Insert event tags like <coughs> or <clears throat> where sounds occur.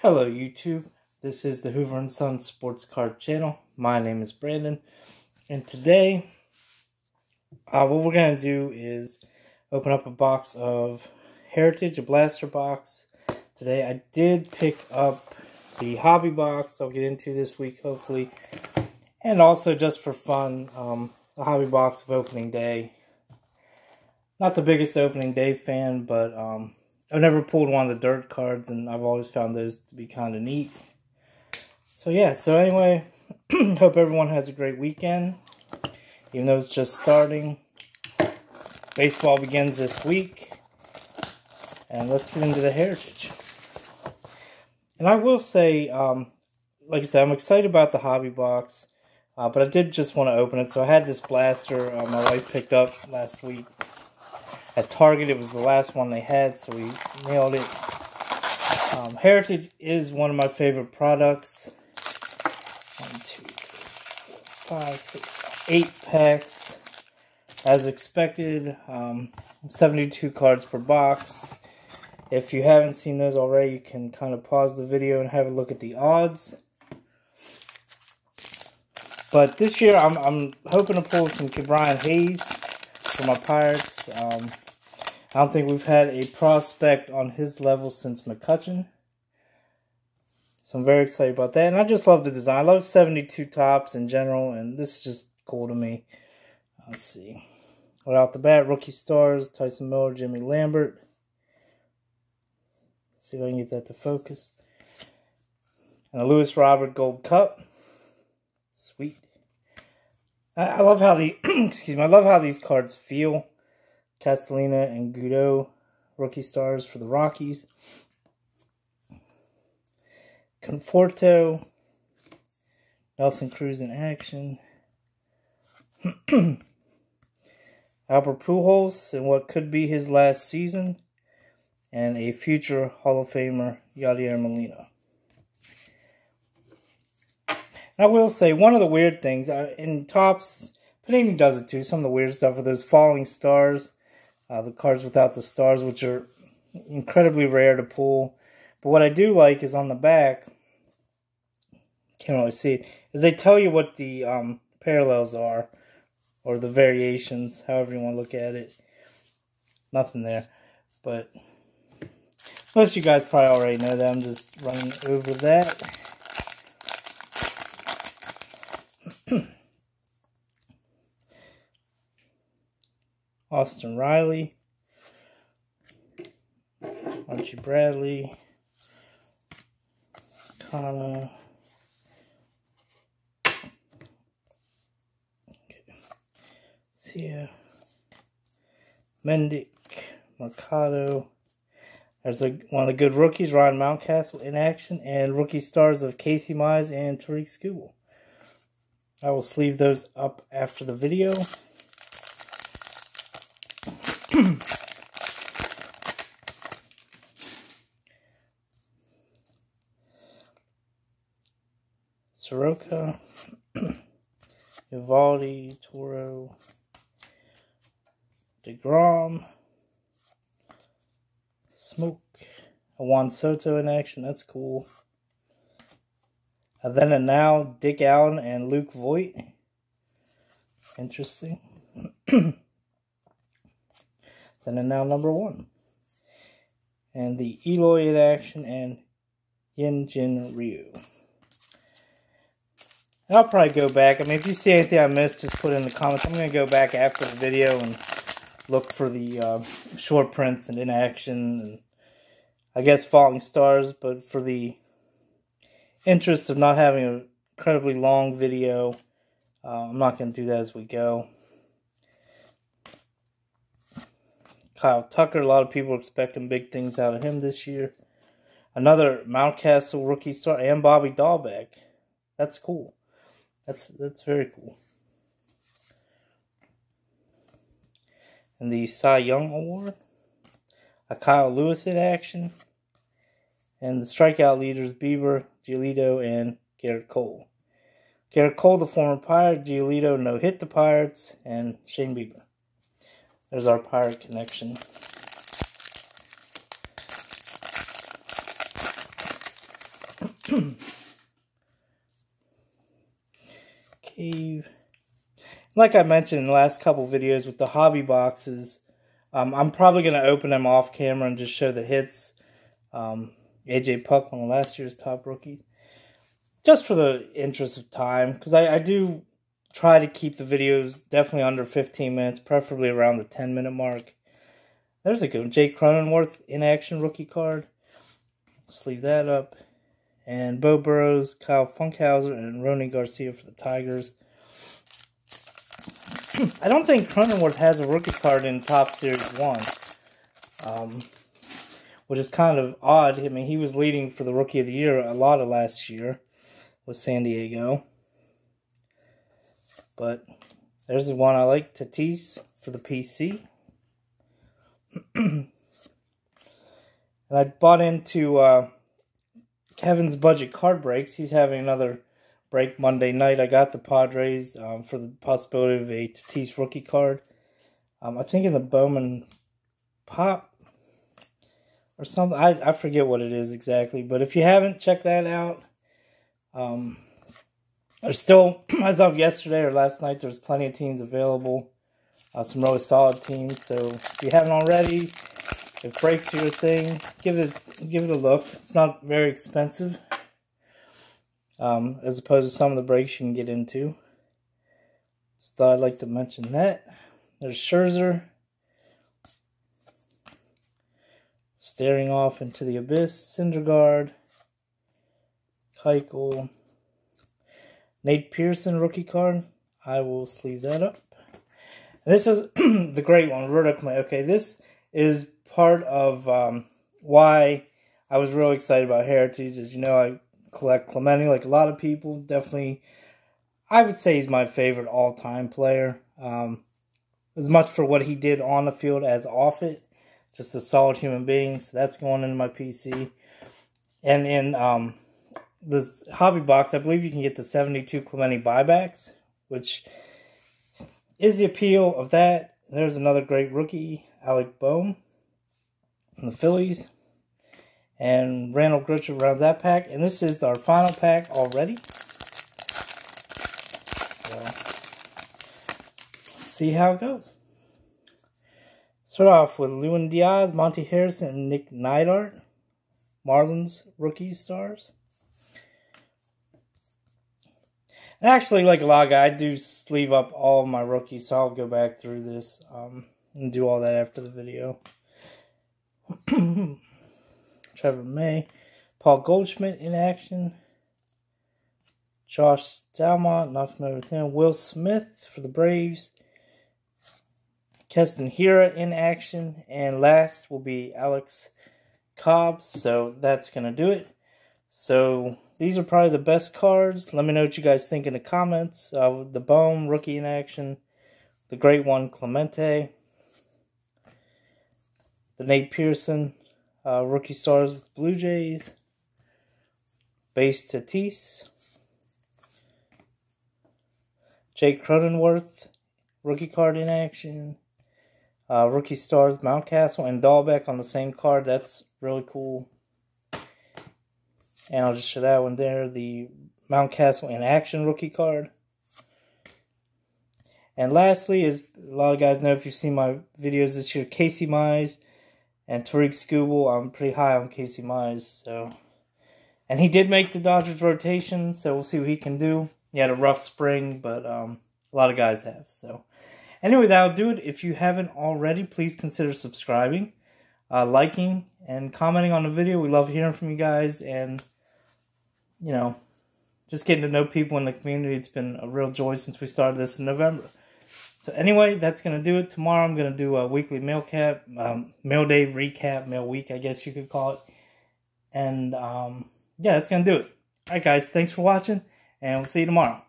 Hello YouTube, this is the Hoover and Son Sports Card Channel. My name is Brandon, and today, uh, what we're going to do is open up a box of Heritage, a blaster box. Today I did pick up the hobby box I'll get into this week hopefully, and also just for fun, um, the hobby box of opening day. Not the biggest opening day fan, but um, I've never pulled one of the dirt cards, and I've always found those to be kind of neat. So yeah, so anyway, <clears throat> hope everyone has a great weekend. Even though it's just starting. Baseball begins this week. And let's get into the heritage. And I will say, um, like I said, I'm excited about the hobby box. Uh, but I did just want to open it. So I had this blaster uh, my wife picked up last week at Target. It was the last one they had, so we nailed it. Um, Heritage is one of my favorite products. One, two, three, four, five, six, eight packs. As expected, um, 72 cards per box. If you haven't seen those already, you can kind of pause the video and have a look at the odds. But this year, I'm, I'm hoping to pull some Ke'Bryan Hayes for my Pirates. Um, I don't think we've had a prospect on his level since McCutchen. So I'm very excited about that. And I just love the design. I love 72 Topps in general. And this is just cool to me. Uh, let's see. Right out the bat, rookie stars, Tyson Miller, Jimmy Lambert. Let's see if I can get that to focus. And a Lewis Robert Gold Cup. Sweet. I, I love how the <clears throat> excuse me, I love how these cards feel. Castellani and Goudeau, rookie stars for the Rockies. Conforto, Nelson Cruz in action. <clears throat> Albert Pujols in what could be his last season. And a future Hall of Famer, Yadier Molina. I will say, one of the weird things, in Topps, Panini does it too, some of the weird stuff are those falling stars uh, the cards without the stars, which are incredibly rare to pull. But what I do like is on the back, can't really see it, is they tell you what the um, parallels are, or the variations, however you want to look at it. Nothing there. But most you guys probably already know that. I'm just running over that. Austin Riley, Archie Bradley, Connor. okay. Mendick, Mercado. There's a, one of the good rookies, Ryan Mountcastle in action, and rookie stars of Casey Mize and Tarik Skubal. I will sleeve those up after the video. Soroka, <clears throat> Eovaldi, Toro, DeGrom, Smoak, Juan Soto in action, that's cool. And then and now, Dick Allen and Luke Voit. Interesting. <clears throat> then and now number one. And the Eloy in action and Hyun-Jin Ryu. I'll probably go back. I mean, if you see anything I missed, just put it in the comments. I'm going to go back after the video and look for the uh, short prints and in action and I guess falling stars. But for the interest of not having an incredibly long video, uh, I'm not going to do that as we go. Kyle Tucker, a lot of people are expecting big things out of him this year. Another Mountcastle rookie star and Bobby Dalbec. That's cool. That's that's very cool. And the Cy Young Award, a Kyle Lewis in action, and the strikeout leaders Bieber, Giolito, and Gerrit Cole. Gerrit Cole, the former Pirate, Giolito no hit the Pirates, and Shane Bieber. There's our Pirate connection. <clears throat> Cave. Like I mentioned in the last couple videos with the hobby boxes, um, I'm probably going to open them off camera and just show the hits. Um, AJ Puk, one of last year's top rookies. Just for the interest of time, because I, I do try to keep the videos definitely under 15 minutes, preferably around the 10 minute mark. There's a good one. Jake Cronenworth in action rookie card. Let's leave that up. And Beau Burrows, Kyle Funkhouser, and Rony Garcia for the Tigers. <clears throat> I don't think Cronenworth has a rookie card in Topps Series 1. Um, which is kind of odd. I mean, he was leading for the Rookie of the Year a lot of last year with San Diego. But there's the one I like, Tatis for the PC. <clears throat> and I bought into uh, Kevin's budget card breaks. He's having another break Monday night. I got the Padres um, for the possibility of a Tatis rookie card. Um, I think in the Bowman Pop or something. I, I forget what it is exactly, but if you haven't, check that out. Um, there's still, <clears throat> as of yesterday or last night, there's plenty of teams available. Uh, some really solid teams. So if you haven't already, if breaks your thing, give it give it a look. It's not very expensive, um, as opposed to some of the breaks you can get into. So thought I'd like to mention that. There's Scherzer. Staring off into the abyss, Syndergaard, Keuchel, Nate Pearson rookie card. I will sleeve that up. This is <clears throat> the great one, Roto Okay, this is part of um, why I was really excited about Heritage. As you know, I collect Clemente like a lot of people. Definitely, I would say he's my favorite all-time player. Um, as much for what he did on the field as off it just a solid human being. So that's going into my PC. And in um, the hobby box, I believe you can get the 72 Clemente buybacks, which is the appeal of that. There's another great rookie, Alec Bohm from the Phillies. And Randal Grichuk rounds that pack. And this is our final pack already. So, see how it goes. Start off with Lewin Diaz, Monte Harrison, and Nick Neidert. Marlins rookie stars. And actually, like a lot of guys, I do sleeve up all my rookies, so I'll go back through this um, and do all that after the video. <coughs> Trevor May, Paul Goldschmidt in action. Josh Staumont, not familiar with him. Will Smith for the Braves. Keston Hiura in action. And last will be Alex Cobb. So that's going to do it. So these are probably the best cards. Let me know what you guys think in the comments. Uh, the Bohm, rookie in action. The great one, Clemente. The Nate Pearson, uh, rookie stars with Blue Jays. Base Tatis. Jake Cronenworth, rookie card in action. Uh, rookie stars Mountcastle and Dalbec on the same card. That's really cool. And I'll just show that one there. The Mountcastle in action rookie card. And lastly, as a lot of guys know if you've seen my videos this year, Casey Mize and Tarik Skubal. I'm pretty high on Casey Mize. So, And he did make the Dodgers rotation, so we'll see what he can do. He had a rough spring, but um, a lot of guys have. So. Anyway, that'll do it. If you haven't already, please consider subscribing, uh, liking, and commenting on the video. We love hearing from you guys and, you know, just getting to know people in the community. It's been a real joy since we started this in November. So anyway, that's going to do it. Tomorrow I'm going to do a weekly mail cap, um, mail day recap, mail week, I guess you could call it. And, um, yeah, that's going to do it. All right, guys, thanks for watching, and we'll see you tomorrow.